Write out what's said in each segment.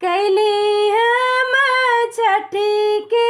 कैली हम छठी की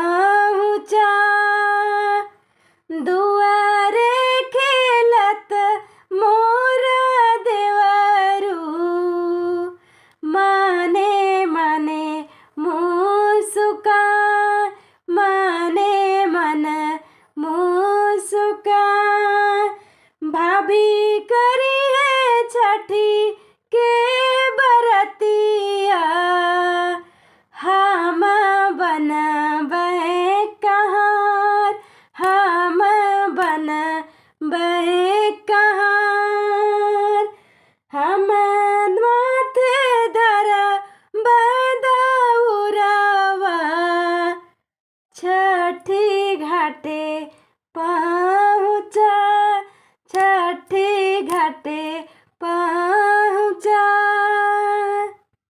मुसुका भाभी करी है छठी के बरतिया। हम बनब कहाँ हम बनब कहाँ